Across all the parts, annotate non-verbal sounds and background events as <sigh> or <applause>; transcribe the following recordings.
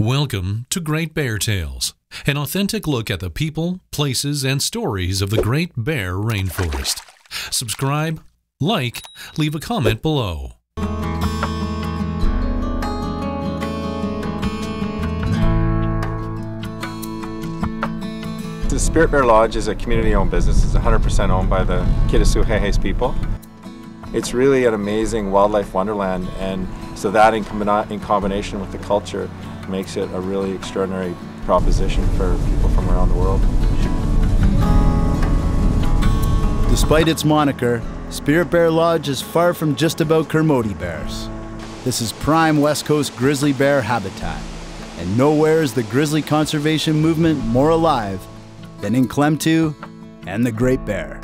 Welcome to Great Bear Tales, an authentic look at the people, places, and stories of the Great Bear Rainforest. Subscribe, like, leave a comment below. The Spirit Bear Lodge is a community-owned business. It's 100% owned by the Kitasoo people. It's really an amazing wildlife wonderland and so that in, in combination with the culture makes it a really extraordinary proposition for people from around the world. Despite its moniker, Spirit Bear Lodge is far from just about Kermode bears. This is prime West Coast grizzly bear habitat, and nowhere is the grizzly conservation movement more alive than in Klemtu and the Great Bear.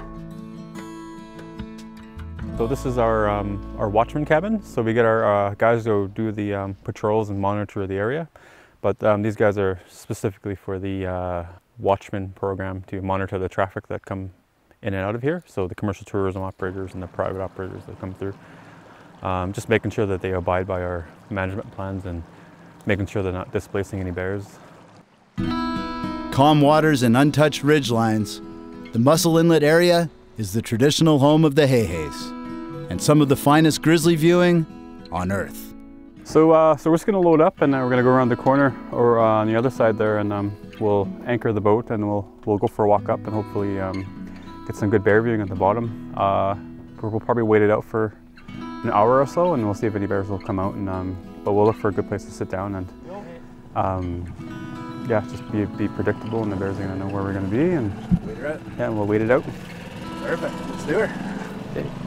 So this is our, um, our watchman cabin. So we get our uh, guys to do the um, patrols and monitor the area. But um, these guys are specifically for the uh, watchman program to monitor the traffic that come in and out of here. So the commercial tourism operators and the private operators that come through. Um, just making sure that they abide by our management plans and making sure they're not displacing any bears. Calm waters and untouched ridge lines, the Mussel Inlet area is the traditional home of the Xai'xais and some of the finest grizzly viewing on Earth. So, uh, so we're just going to load up and then we're going to go around the corner or uh, on the other side there and um, we'll anchor the boat and we'll, we'll go for a walk up and hopefully um, get some good bear viewing at the bottom. Uh, we'll probably wait it out for an hour or so and we'll see if any bears will come out and um, but we'll look for a good place to sit down and um, yeah, just be, be predictable and the bears are going to know where we're going to be and wait it out. Yeah, and we'll wait it out. Perfect. Let's do it. Okay.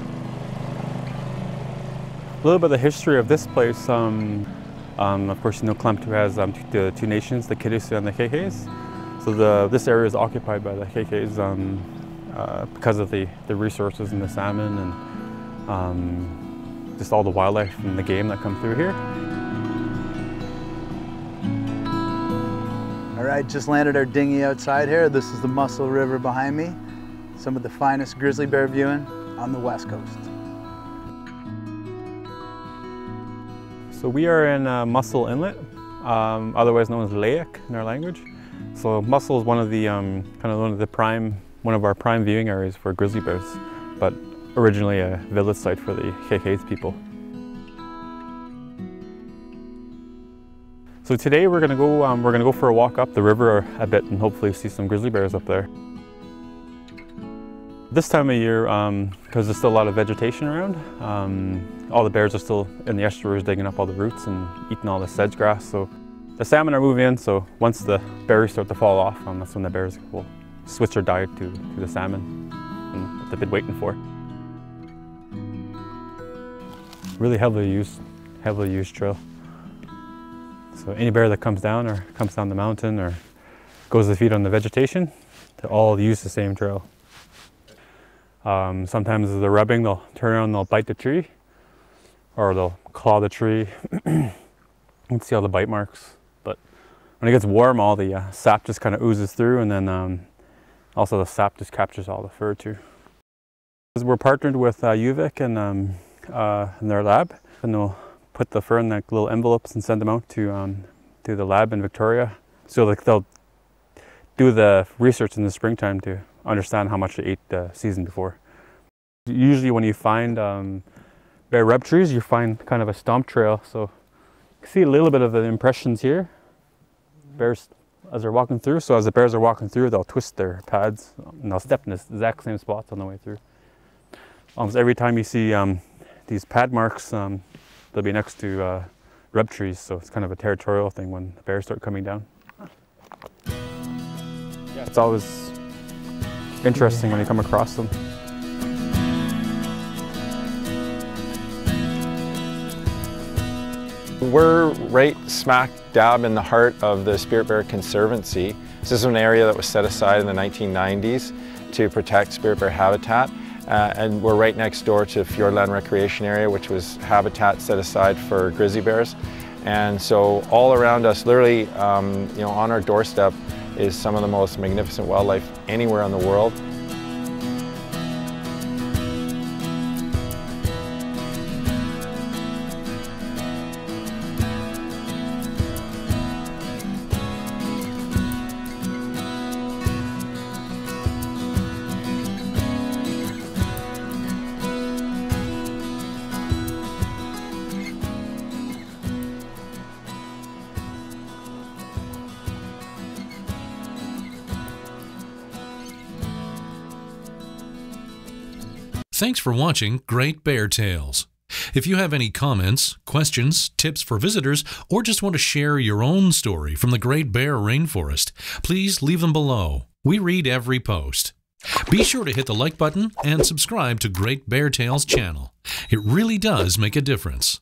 A little bit of the history of this place. Um, um, of course, you know, Klemtu has um, the two nations, the Kitasoo and the Xai'xais. So the, this area is occupied by the Xai'xais um, uh, because of the, the resources and the salmon and um, just all the wildlife and the game that come through here. All right, just landed our dinghy outside here. This is the Mussel River behind me. Some of the finest grizzly bear viewing on the west coast. So we are in uh, Mussel Inlet, um, otherwise known as Laik in our language. So Mussel is one of the um, kind of one of the prime, one of our prime viewing areas for grizzly bears, but originally a village site for the Xai'xais people. So today we're gonna go um, we're gonna go for a walk up the river a bit and hopefully see some grizzly bears up there. This time of year, because um, there's still a lot of vegetation around, um, all the bears are still in the estuaries digging up all the roots and eating all the sedge grass. So the salmon are moving in, so once the berries start to fall off, um, that's when the bears will switch their diet to, to the salmon and they've been waiting for. Really heavily used, heavily used trail. So any bear that comes down or comes down the mountain or goes to feed on the vegetation, they all use the same trail. Um, sometimes as they're rubbing, they'll turn around and they'll bite the tree or they'll claw the tree. <clears throat> can see all the bite marks. But when it gets warm, all the uh, sap just kind of oozes through and then um, also the sap just captures all the fur too. We're partnered with uh, UVic and um, uh, their lab and they'll put the fur in like little envelopes and send them out to, um, to the lab in Victoria. So like they'll do the research in the springtime to understand how much they ate the season before. Usually when you find um, bear rub trees, you find kind of a stomp trail. So you can see a little bit of the impressions here. Bears as they're walking through. So as the bears are walking through, they'll twist their pads and they'll step in the exact same spots on the way through. Almost every time you see um, these pad marks, um, they'll be next to uh, rub trees. So it's kind of a territorial thing when the bears start coming down. It's always interesting when you come across them. We're right smack dab in the heart of the Spirit Bear Conservancy. This is an area that was set aside in the 1990s to protect Spirit Bear habitat. Uh, and we're right next door to Fiordland Recreation Area, which was habitat set aside for grizzly bears. And so all around us, literally, um, you know, on our doorstep, is some of the most magnificent wildlife anywhere in the world. Thanks for watching Great Bear Tales. If you have any comments, questions, tips for visitors, or just want to share your own story from the Great Bear Rainforest, please leave them below. We read every post. Be sure to hit the like button and subscribe to Great Bear Tales channel. It really does make a difference.